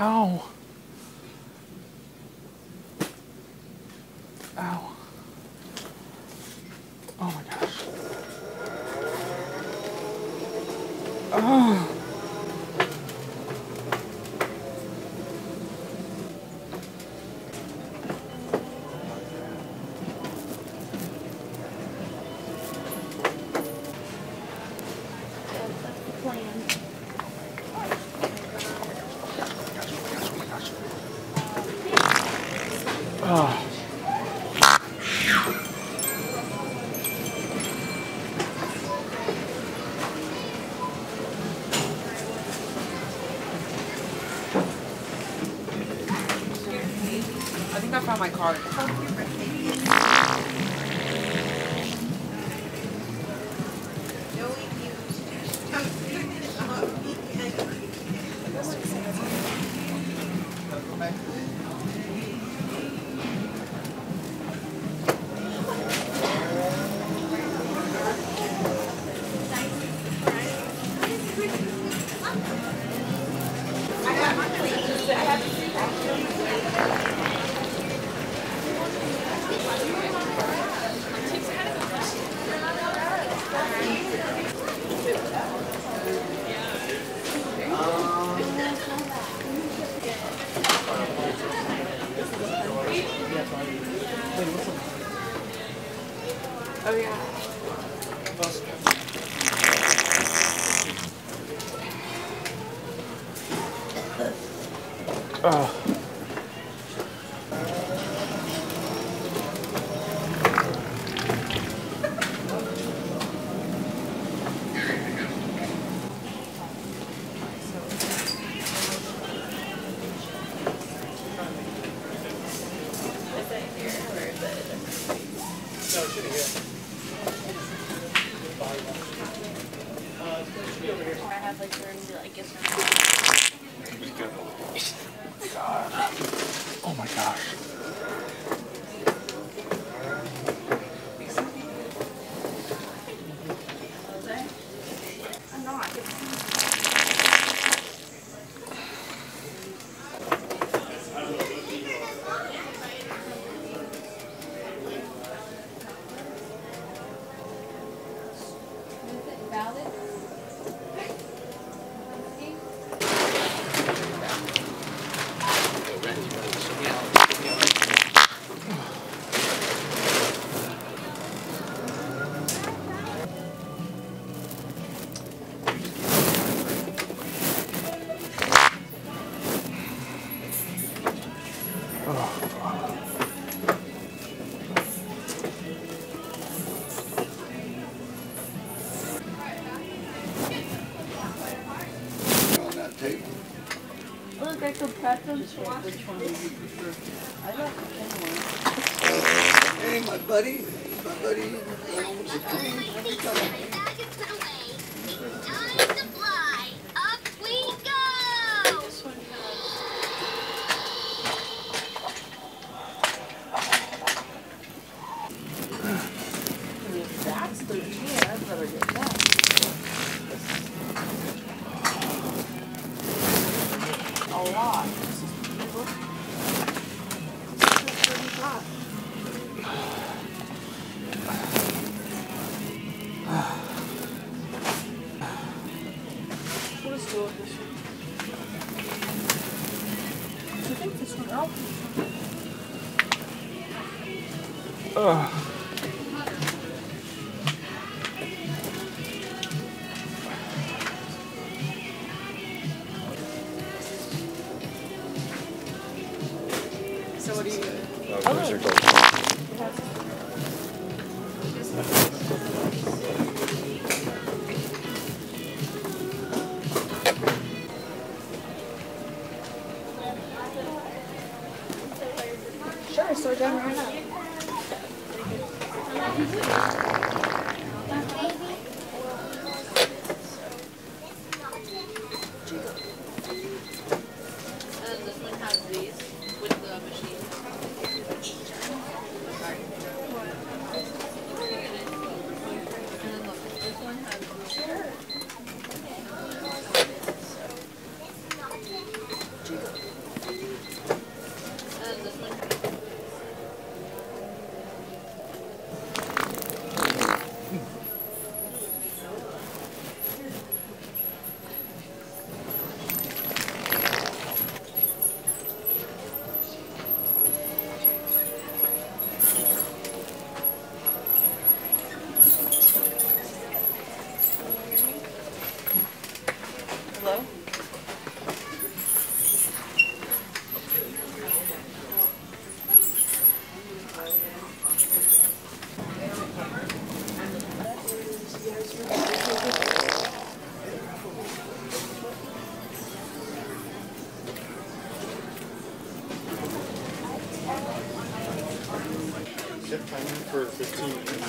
Ow. Ow. Oh my gosh. Oh. Found my card. Oh yeah. Oh. Have like learned to like God. Oh my gosh. Look, I could prep them. Which one would you prefer? I like the thin one. Hey, my buddy, my buddy, owns What is this one? I think this one out. Ugh. So what do you? Oh, sure, so we're done right now. Set timing for for 15 minutes.